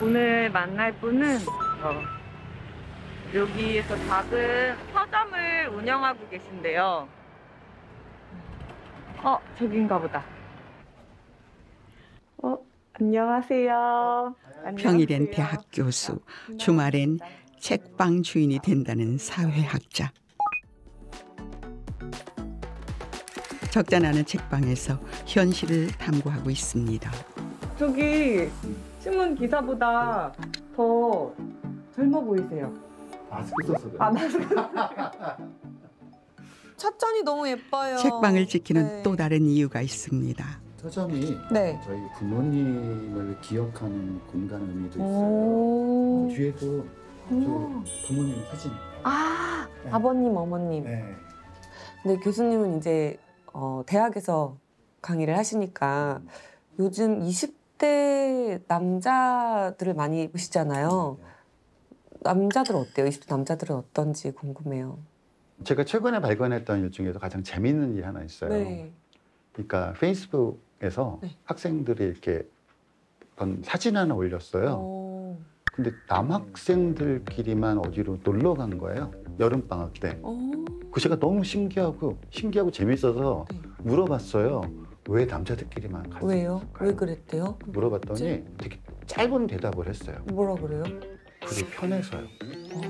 오늘 만날 분은 어, 여기에서 작은 서점을 운영하고 계신데요. 어, 저긴가 보다. 어, 안녕하세요. 평일엔 안녕하세요. 대학 교수, 주말엔 책방 주인이 된다는 사회학자. 적잖아는 책방에서 현실을 탐구하고 있습니다. 저기 신문 기사보다 더 젊어 보이세요. 마스크 써서 그래. 아, 마스크. 찻잔이 너무 예뻐요. 책방을 지키는 네. 또 다른 이유가 있습니다. 서점이 네. 저희 부모님을 기억하는 공간 의미도 있어요. 오. 뒤에도 부모님 사진. 아, 네. 아버님, 어머님. 네. 근데 교수님은 이제 어, 대학에서 강의를 하시니까 요즘 20 대 남자들을 많이 보시잖아요. 남자들 어때요? 20대 남자들은 어떤지 궁금해요. 제가 최근에 발견했던 일 중에서 가장 재미있는 일이 하나 있어요. 네. 그러니까 페이스북에서 네. 학생들이 이렇게 어떤 사진 하나 올렸어요. 어. 근데 남학생들끼리만 어디로 놀러 간 거예요. 여름 방학 때. 어. 그 제가 너무 신기하고 신기하고 재밌어서 네. 물어봤어요. 왜 남자들끼리만 갔을까요? 왜요? 왜 그랬대요? 물어봤더니 되게 짧은 대답을 했어요. 뭐라 그래요? 그게 편해서요. 어.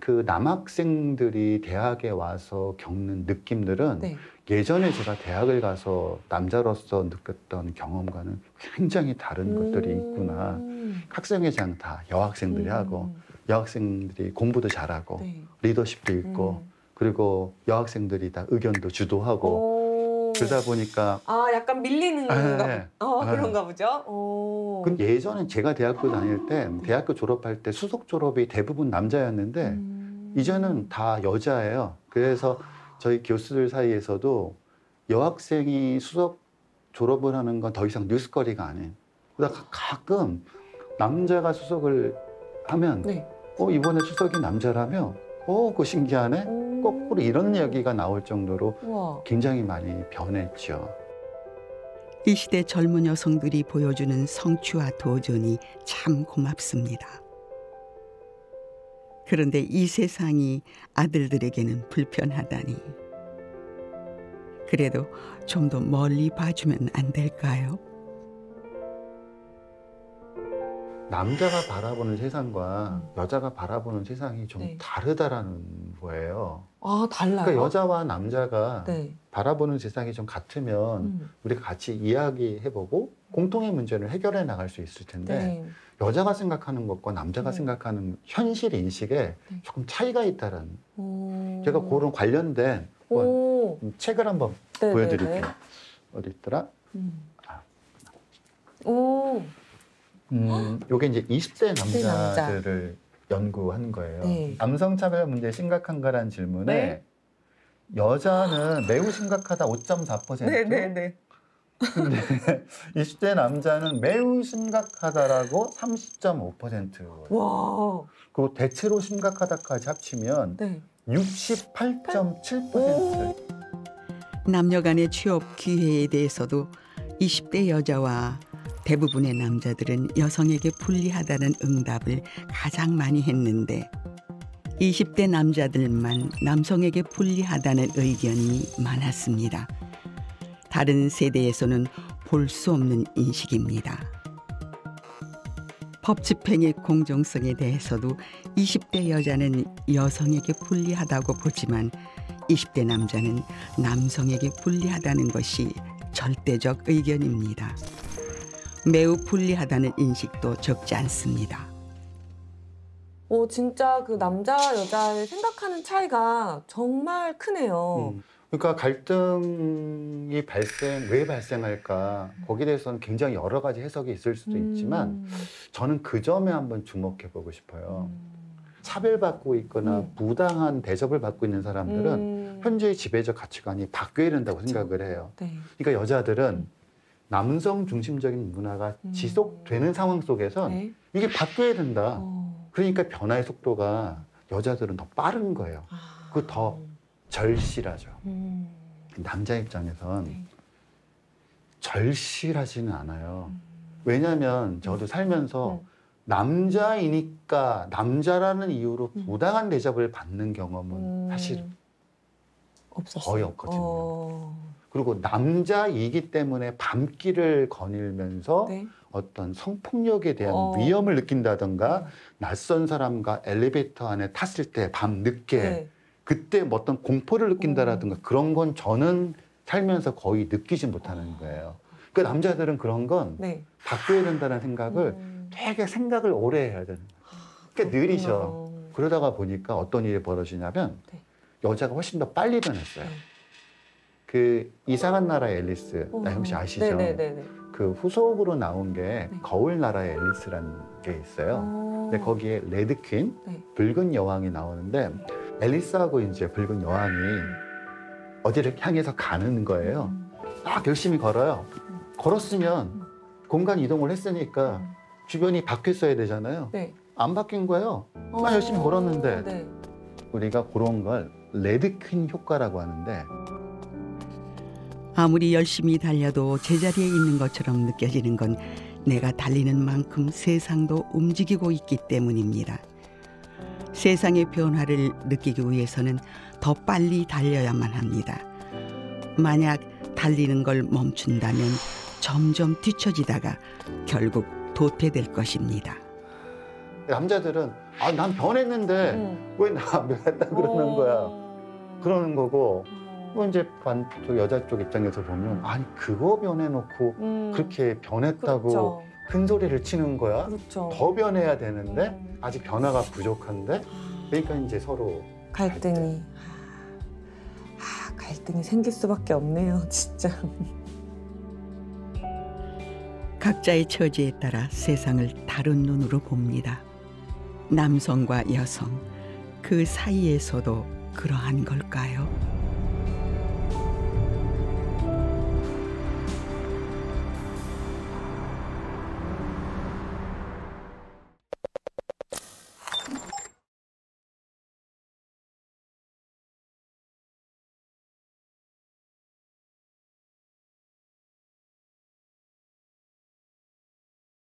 그 남학생들이 대학에 와서 겪는 느낌들은 네. 예전에 제가 대학을 가서 남자로서 느꼈던 경험과는 굉장히 다른 것들이 있구나. 음. 학생회장 다 여학생들이 음. 하고 여학생들이 공부도 잘하고 네. 리더십도 있고 음. 그리고 여학생들이 다 의견도 주도하고 오. 그러다 보니까 아, 약간 밀리는 아, 건가? 네. 어, 아. 그런가 보죠. 오. 근 예전에 제가 대학교 다닐 때 대학교 졸업할 때 수석 졸업이 대부분 남자였는데 음. 이제는 다 여자예요. 그래서 저희 교수들 사이에서도 여학생이 수석 졸업을 하는 건 더 이상 뉴스거리가 아니에요. 그러다 가끔 남자가 수석을 하면 네. 어 이번에 수석이 남자라며 어 그거 신기하네. 오. 거꾸로 이런 이야기가 나올 정도로 우와. 굉장히 많이 변했죠. 이 시대 젊은 여성들이 보여주는 성취와 도전이 참 고맙습니다. 그런데 이 세상이 아들들에게는 불편하다니. 그래도 좀 더 멀리 봐주면 안 될까요? 남자가 바라보는 세상과 여자가 바라보는 세상이 좀 네. 다르다라는 거예요. 아, 달라요? 그러니까 여자와 남자가 네. 바라보는 세상이 좀 같으면 음. 우리가 같이 이야기해보고 공통의 문제를 해결해 나갈 수 있을 텐데 네. 여자가 생각하는 것과 남자가 네. 생각하는 현실 인식에 네. 조금 차이가 있다는 오. 제가 그런 관련된 뭐 오. 책을 한번 네, 보여드릴게요. 어디 있더라? 음. 아. 오. 음, 요게 이제 20대 네, 남자. 남자들을 연구한 거예요. 네. 남성 차별 문제 심각한가라는 질문에 네. 여자는 매우 심각하다 5.4%. 네, 네, 네. 근데 20대 남자는 매우 심각하다라고 30.5%. 와. 그리고 대체로 심각하다까지 합치면 네. 68.7%. 남녀 간의 취업 기회에 대해서도 20대 여자와 대부분의 남자들은 여성에게 불리하다는 응답을 가장 많이 했는데 20대 남자들만 남성에게 불리하다는 의견이 많았습니다. 다른 세대에서는 볼 수 없는 인식입니다. 법 집행의 공정성에 대해서도 20대 여자는 여성에게 불리하다고 보지만 20대 남자는 남성에게 불리하다는 것이 절대적 의견입니다. 매우 불리하다는 인식도 적지 않습니다. 오, 진짜 그 남자, 여자의 생각하는 차이가 정말 크네요. 음. 그러니까 갈등이 발생 왜 발생할까 거기에 대해서는 굉장히 여러 가지 해석이 있을 수도 있지만 음. 저는 그 점에 한번 주목해 보고 싶어요. 음. 차별받고 있거나 음. 부당한 대접을 받고 있는 사람들은 음. 현재의 지배적 가치관이 바뀌어야 된다고 그쵸. 생각을 해요. 네. 그러니까 여자들은 남성 중심적인 문화가 음. 지속되는 상황 속에선 네. 이게 바뀌어야 된다. 어. 그러니까 변화의 속도가 여자들은 더 빠른 거예요. 아. 그더 절실하죠. 음. 남자 입장에선 네. 절실하지는 않아요. 음. 왜냐하면 저도 살면서 음. 남자이니까 남자라는 이유로 음. 부당한 대접을 받는 경험은 음, 사실 없었어요. 거의 없거든요. 어, 그리고 남자이기 때문에 밤길을 거닐면서 네. 어떤 성폭력에 대한 어. 위험을 느낀다던가 낯선 사람과 엘리베이터 안에 탔을 때 밤 늦게 네. 그때 뭐 어떤 공포를 느낀다라든가 그런 건 저는 살면서 거의 느끼지 못하는 거예요. 그 남자들은 그런 건 네. 바뀌어야 된다는 생각을 음. 되게 생각을 오래 해야 되는 거예요. 그러니까 느리셔. 그렇구나. 그러다가 보니까 어떤 일이 벌어지냐면 네. 여자가 훨씬 더 빨리 변했어요. 네. 그 이상한 나라의 앨리스, 어. 나 혹시 아시죠? 네네네네. 그 후속으로 나온 게 네. 거울 나라의 앨리스라는 게 있어요. 어. 근데 거기에 레드 퀸, 네. 붉은 여왕이 나오는데 앨리스하고 이제 붉은 여왕이 어디를 향해서 가는 거예요. 음. 막 열심히 걸어요. 걸었으면 공간 이동을 했으니까 음. 주변이 바뀌었어야 되잖아요. 네. 안 바뀐 거예요. 어. 나 열심히 걸었는데. 네. 우리가 그런 걸 레드 퀸 효과라고 하는데 아무리 열심히 달려도 제자리에 있는 것처럼 느껴지는 건 내가 달리는 만큼 세상도 움직이고 있기 때문입니다. 세상의 변화를 느끼기 위해서는 더 빨리 달려야만 합니다. 만약 달리는 걸 멈춘다면 점점 뒤처지다가 결국 도태될 것입니다. 남자들은 아 난 변했는데 음. 왜나안 변했다 그러는 거야. 어. 그러는 거고 어. 또 이제 반, 저 여자 쪽 입장에서 보면 아니 그거 변해놓고 음. 그렇게 변했다고 그렇죠. 큰 소리를 치는 거야. 그렇죠. 더 변해야 되는데 음. 아직 변화가 부족한데 그러니까 이제 서로 갈등이 아, 갈등이 생길 수밖에 없네요, 진짜. 각자의 처지에 따라 세상을 다른 눈으로 봅니다. 남성과 여성 그 사이에서도 그러한 걸까요?